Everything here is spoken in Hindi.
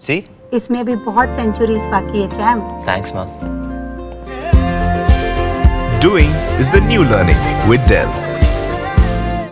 सी इसमें भी बहुत सेंचुरीज बाकी है charm thanks ma'am Doing is the new learning with Dell.